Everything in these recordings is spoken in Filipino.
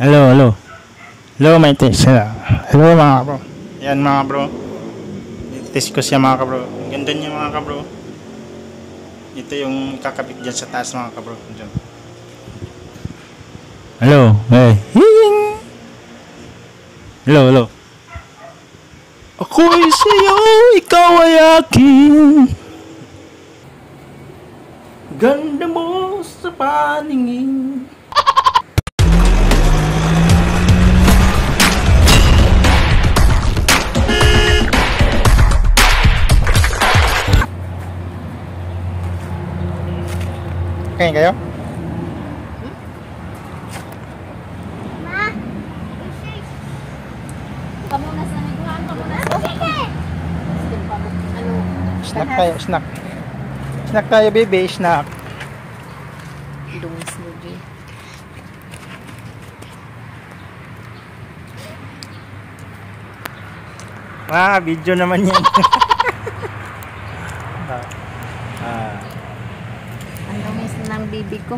Hello, hello. Hello, may test. Hello, mga bro. Yan, mga bro. Test ko siya, mga kabro. Ang ganda niya, mga kabro. Ito yung kakabit dyan sa taas, mga kabro. Dyan. Hello, hey. Hing! Hello, hello. Ako ay sa'yo, ikaw ay akin. Ganda mo sa paningin. Kain kayo? Ma, Pamunas na nagkuhan, pamunas. Sige! Ano? Snack tayo, snack. Snack tayo, baby, snack. Mo, G. Ah, video naman yan. ah. ah. Ang dungis ng bibi ko.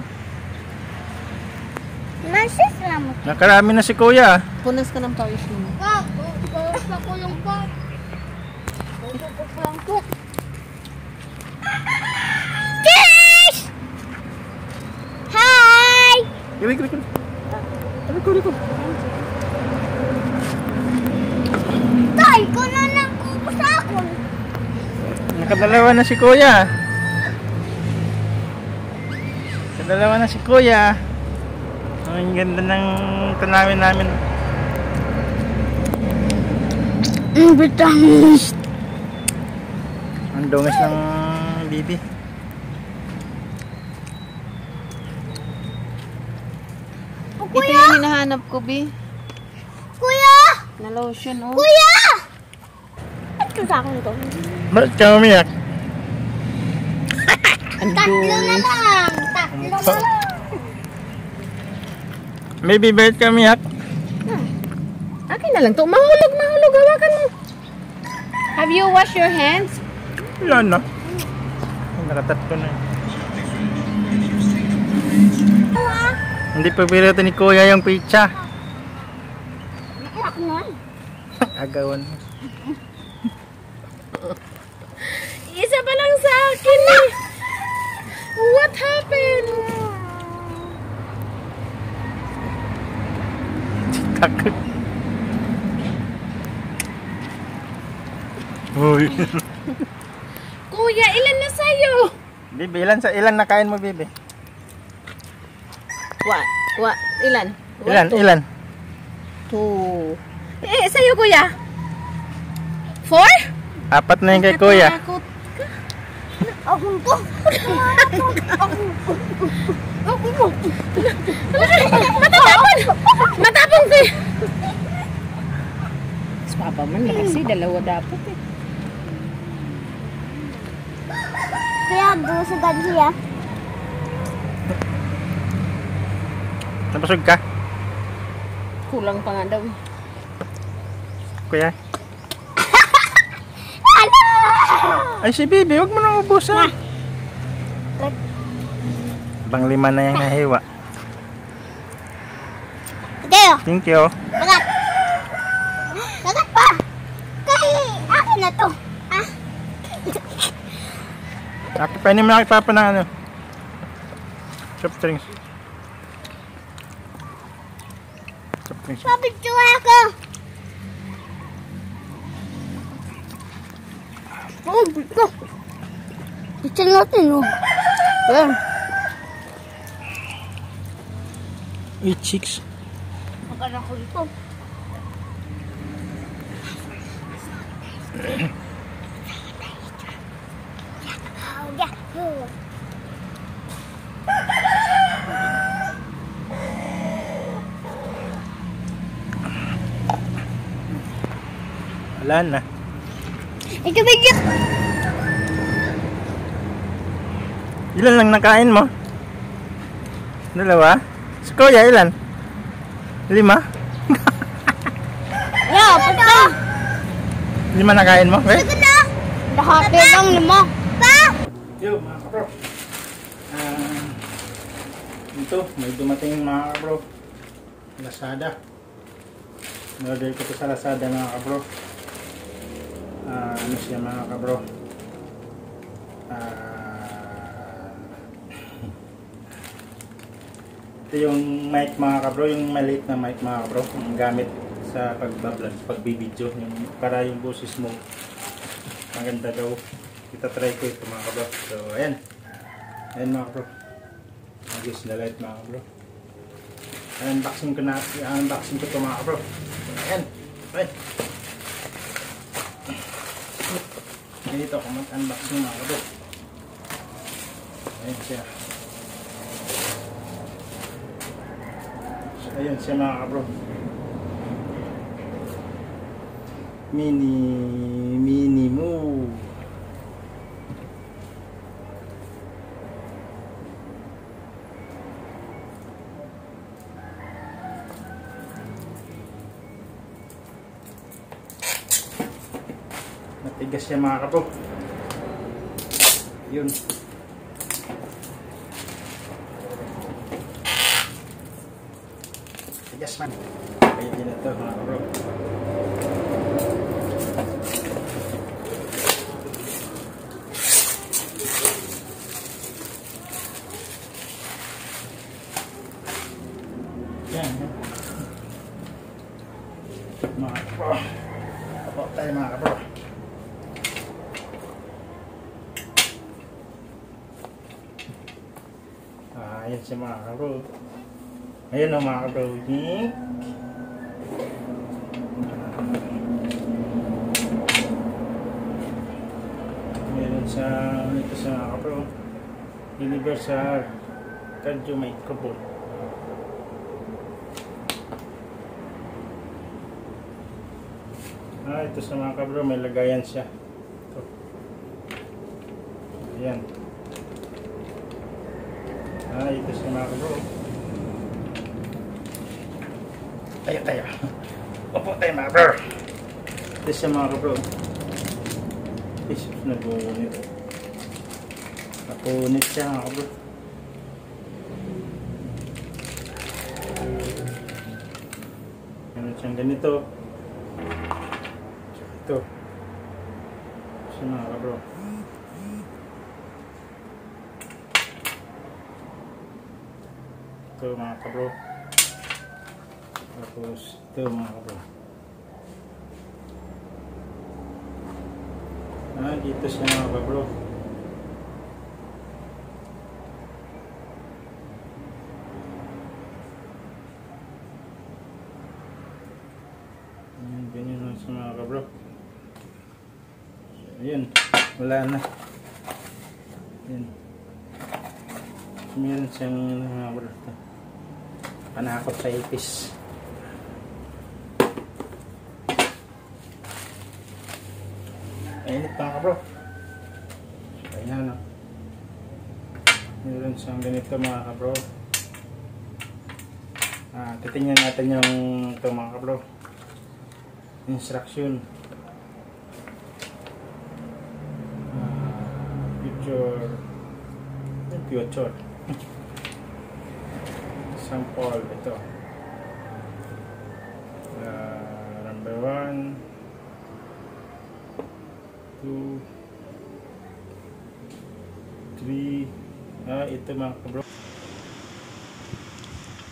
Masis lang mo. Nakarami na si kuya. Punas ka ng pawis mo. Pa, bawas ako yung pa. Pupuplang ko. Kiss! Hi! Kiri, kiri, kiri. Kiri, kiri, kiri. Tay, ko na lang kubo sa akin. Nakadalawa na si kuya. Nakadalawa na si kuya. Ang ganda ng tanawin namin. Ang vitamins. Ang dungis ng bibi. Ito yung hinahanap ko, Bi. Kuya! Na lotion, oh. Kuya! Ba't ka sa akin ito? Bakit ka umiyak? Tatlo na lang. Baby, bakit ka umiyak? Akin na lang to. Mahulog, mahulog. Hawakan mo. Have you washed your hands? Wala na. Nakatat ko na. Hindi pa pirata ni kuya yung pizza. Naiyak na. Agawan mo. Isa pa lang sa akin eh. What happened? Takot. Uy. Kuya, ilan na sa'yo? Bibi, ilan sa ilan nakain mo, Bibi? What? What? Ilan? Ilan? What? Ilan? Two. Eh, sa'yo kuya? Four? Apat na yung kay kuya. Natatakot ka. Ako to. Ako to. Matapon! Matapon ka! Mas papa man na kasi dalawa dapat eh. Kaya doon sa ganhiya. Napasog ka, Kulang pa nga daw eh. kuya? Ay, si Bibi, huwag mo nang ubusan. Bang lima na yung nahiwa. Kayo. Thank you. Bagat. Bagat pa. Kay akin na to. Ah, Ako, pwede mo na ipapa ng ano. Soft drinks. Soft drinks. papicture ako. Oh, bito. Ito natin, oh. Ayan. Eat chicks. Magkano ko dito. Wala na. Bigyan. Ilan lang nakain mo? Dalawa? Si Kuya, ilan? Lima? Yeah, pata. Lima nakain mo? Eh? na. Lahat lang lima. Pa! Yo, mga kapro. Ah, ito, may dumating mga kapro. Lazada. Order ko to sa Lazada mga kabro. Ah, ano siya mga kabro? Ah, ito yung mic mga kabro, yung maliit na mic mga kabro, yung gamit sa pagbablog, pagbibideo, yung, para yung boses mo maganda daw. Kita try ko ito mga kabro. So, ayan. Ayan mga kabro. Magis na light mga kabro. Unboxing ko na, unboxing ko ito mga kabro. Ayan. Ayan. Ganito ako mag-unboxing mga kabro. Ayan siya. So, ayan siya mga kabro. Mini, mini move. Matigas siya mga kapo. Yun. Tigas man. Kaya din ito mga kapo. Yan. yan. Mga kapo. Kapo tayo mga kapo. Yan siya mga kabro. Ayan o mga. Hmm? Meron sa, ito sa mga kabro. Universal Cardio Microphone. Ah, ito sa mga kabro, may lagayan siya. Ito. Ayan. Ah, ito siya mga kabro. Tayo, tayo. Opo tayo mga kabro. Ito siya mga kabro. Is, nagunit. Napunit siya mga kabro. Meron siyang ganito. Ito. Siya mga kabro. Ito mga kabro. Tapos ito mga kabro. Ah, dito siya mga kabro. Ayan, ganyan lang sa mga kabro. So, Ayan, wala na. Ayan. Meron siyang mga kabro. ito. Panakot sa ipis. Mainit pa bro. So, ayan o. Meron siyang ganito mga kabro. Ah, titingnan natin yung ito mga kabro. Instruction. Ah, future. Future. Sample ito. Ah, number one. two, three, ah, ito mga kabro.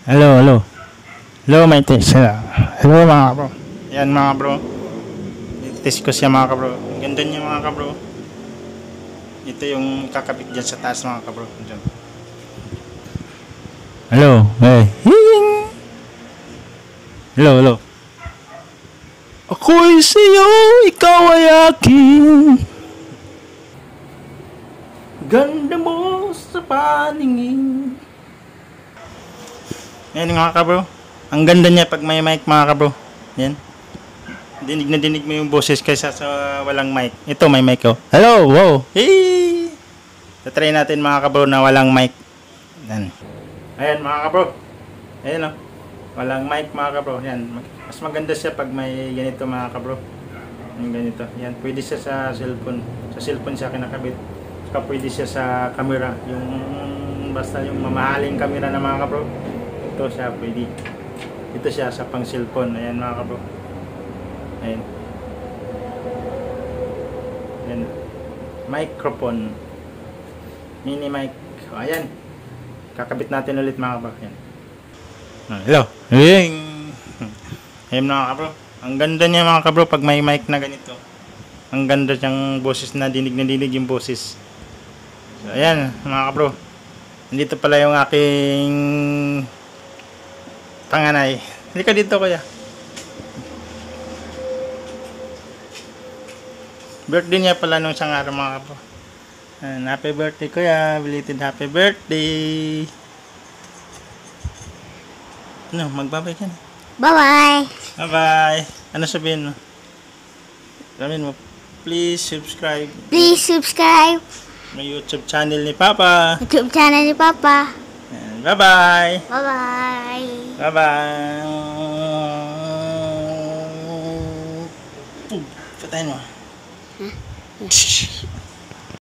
Hello, hello. Hello, may test. Hello mga kabro. Yan mga bro. I-test ko siya mga kabro. Ganda niya mga kabro. Ito yung kakabit dyan sa taas mga kabro. Dyan. Hello, hey. Hello, hello. Ako'y sa'yo, ikaw ay akin. Ganda mo sa paningin. Ayan mga kabro. Ang ganda niya pag may mic mga kabro. Yan. Dinig na dinig mo yung boses kaysa sa walang mic. Ito may mic oh. Hello, wow. Hey! Tatry natin mga kabro na walang mic. Yan. Ayan mga kabro. Ayan oh. Walang mic mga kabro. Yan. Mas maganda siya pag may ganito mga kabro. Yung ganito. Yan. Pwede siya sa cellphone. Sa cellphone siya kinakabit. Saka pwede siya sa camera. Yung basta yung mamahaling camera na mga kabro. Ito siya pwede. Ito siya sa pang cellphone. Ayan mga kabro. Ayan. Ayan. Microphone. Mini mic. O, ayan. Kakabit natin ulit mga kabro. Ayan. Ah, Hello. Ayan. Ayan mga kabro. Ang ganda niya mga kabro pag may mic na ganito. Ang ganda siyang boses na dinig na dinig yung boses. So, ayan mga kabro. Nandito pala yung aking panganay. Hindi ka dito kuya. Birthday niya pala nung isang araw mga kabro. Ayan, happy birthday kuya. Belated happy birthday. Ano, magbabay ka na. Bye-bye. Bye-bye. Ano sabihin mo? Sabihin mo, please subscribe Please subscribe my YouTube channel ni Papa. YouTube channel ni Papa. Bye-bye. Bye-bye. Bye-bye. Patayin mo.